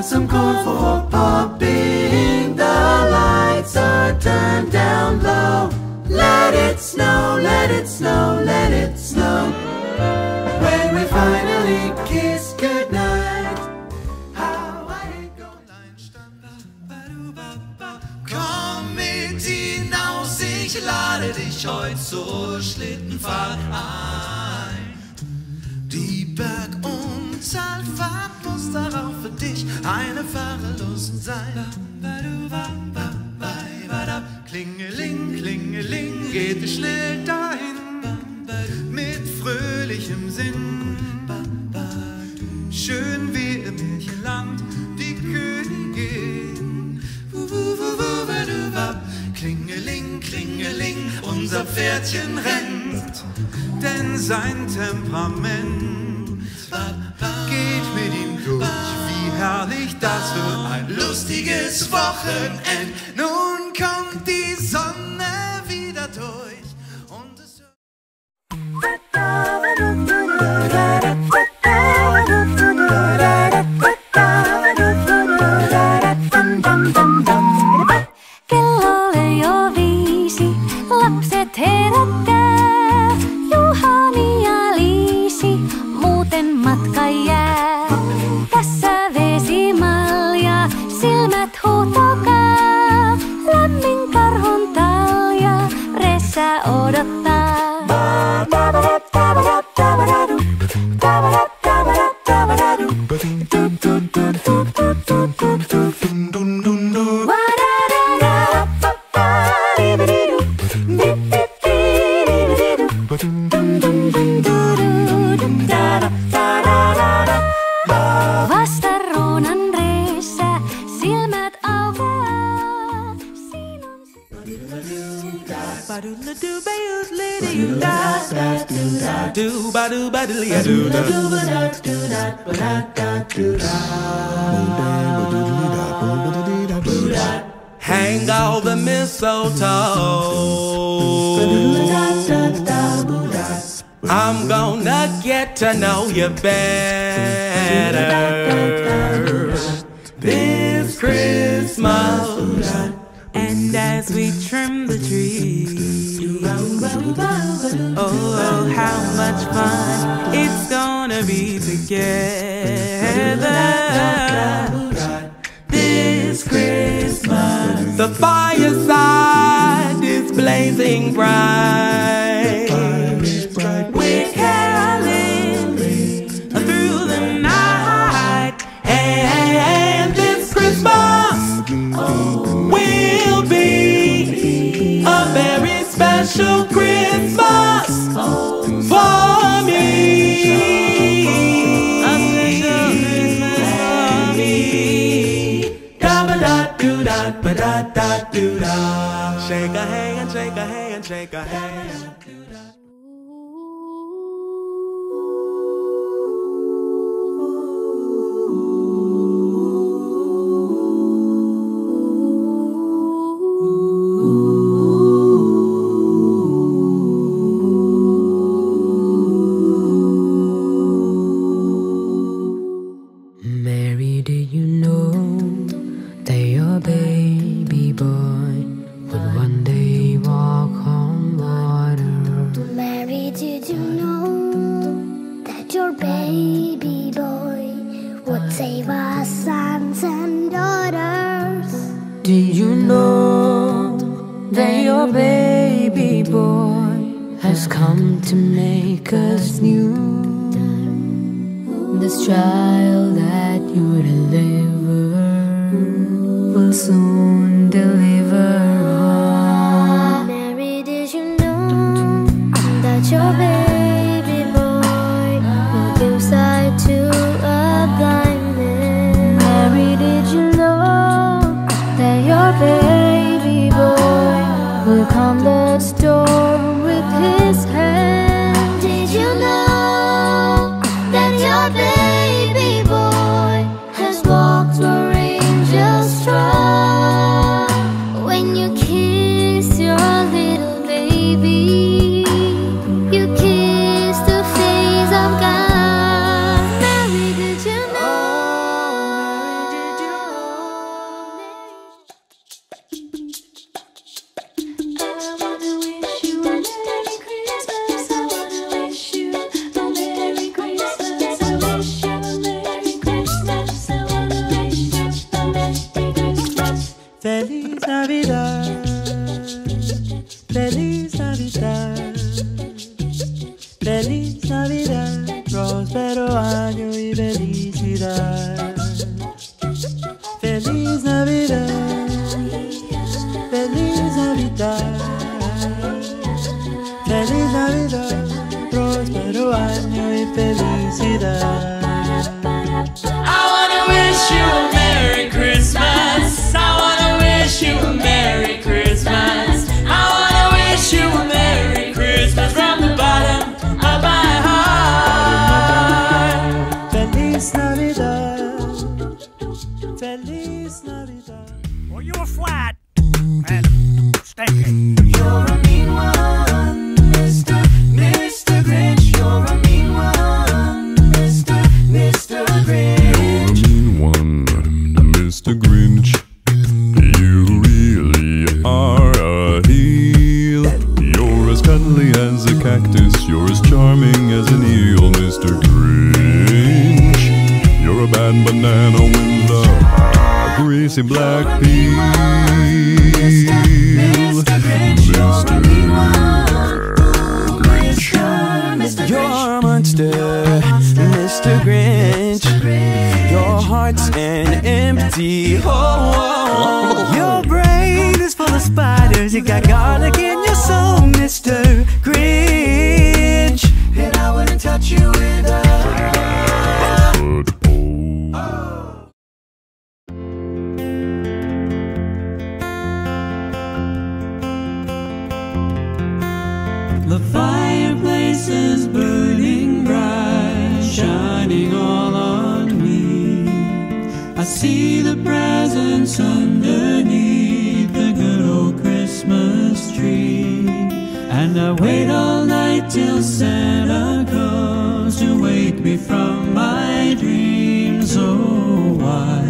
with some corn for popping. The lights are turned down low. Let it snow, let it snow, let it snow. When we finally kiss goodnight, how I hate going. Komm mit hinaus, ich lade dich heute zur Schlittenfahrt ein. Die Berg- und Salfahrt sein. Klingeling, klingeling, geht schnell dahin mit fröhlichem Sinn. Schön wie im Märchenland die Königin. Klingeling, klingeling, unser Pferdchen rennt, denn sein Temperament geht mir wie herrlich das wird ein lustiges Wochenend. Nun kommt die Sonne wieder durch Hang all the mistletoe. I'm gonna get to know you better this Christmas. And as we trim the tree, oh, how much fun it's gonna be together da da da do da. Shake a hand, shake a hand, shake a hand. Come to make us new? This child that you deliver will soon the storm with his hand? Did you know felicidade. You're a bad banana with a greasy black peel. Mr. Grinch. You're a monster, Mr. Grinch. Your heart's an empty hole. Oh. Your brain is full of spiders. You got garlic in your soul, Mr. I wait all night till Santa comes to wake me from my dreams. Oh, why?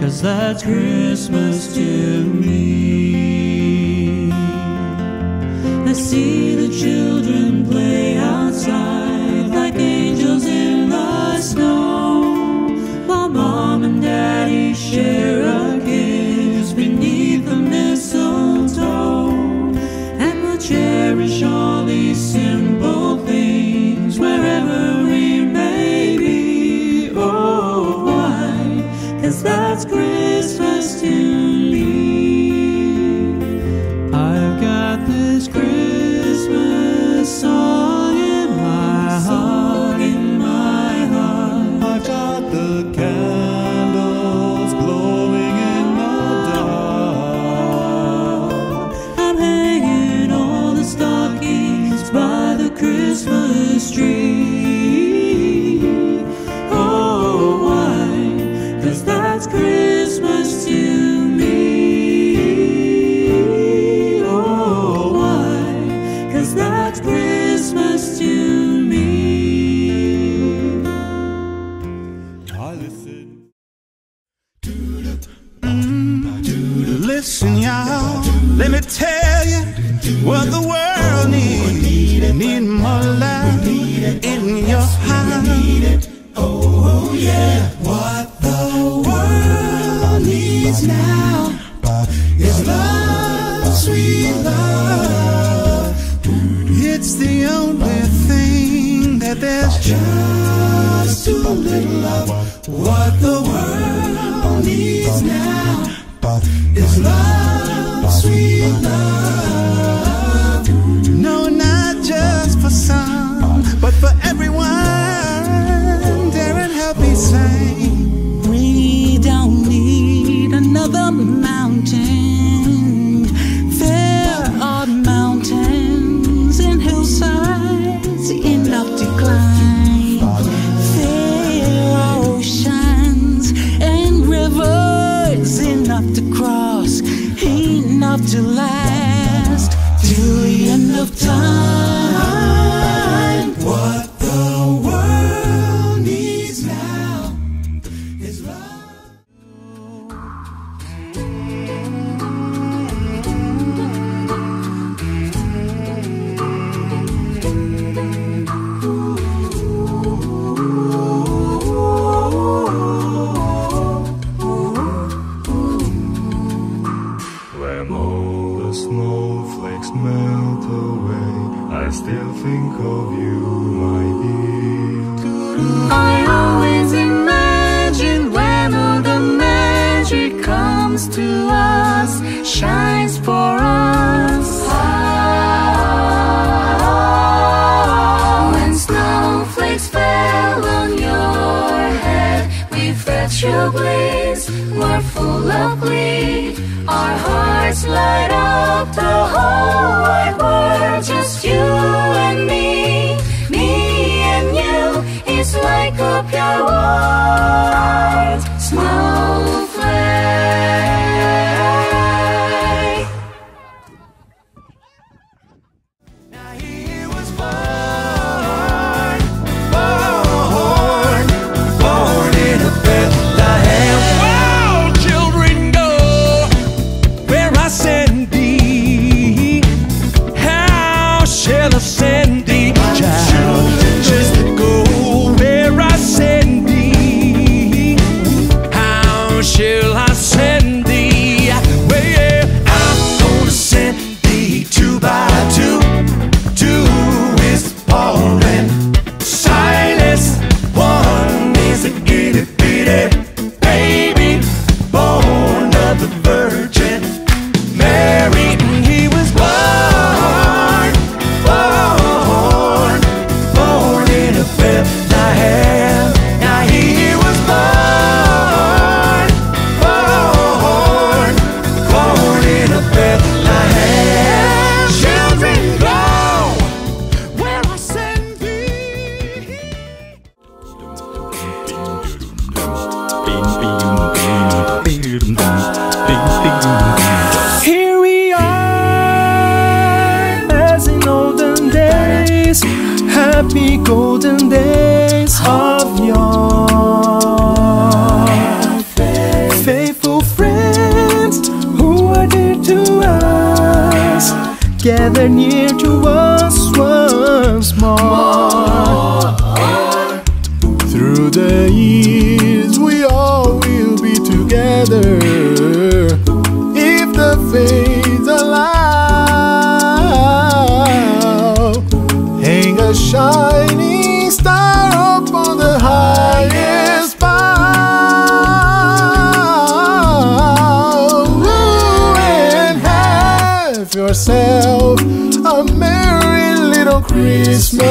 Cause that's Christmas to me. I see the children play outside like angels in the snow. While mom and daddy share a cherish all these simple Listen, y'all. Let me tell you what the world needs. Need more love in your heart. Oh yeah. What the world needs now is love, sweet love. It's the only thing that there's just too little of. What the world needs now is love, sweet love. Natural bliss, we're full of glee. Our hearts light up the whole wide world, just you and me. Me and you is like a pure white snow. whether near to Smoke.